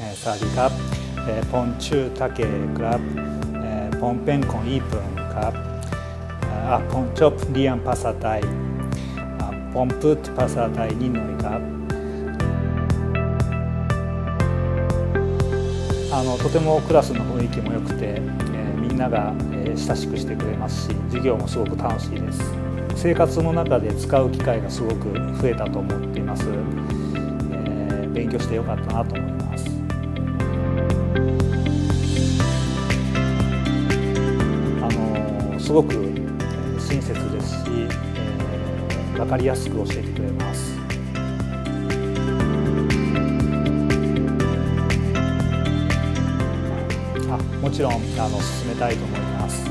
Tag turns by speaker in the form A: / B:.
A: えー、サディカップ、え、ポンチュータケクラブ、えー、ポンペンコンイープンカップ、アポンチョプリアンパサタイ、ポンプットパサタイニノイカップ。あのとてもクラスの雰囲気も良くて、えー、みんなが、えー、親しくしてくれますし授業もすごく楽しいです。生活の中で使う機会がすごく増えたと思っています、えー、勉強して良かったなと思います。すごく親切ですし、えー、分かりやすく教えてくれます。あもちろんあの進めたいと思います。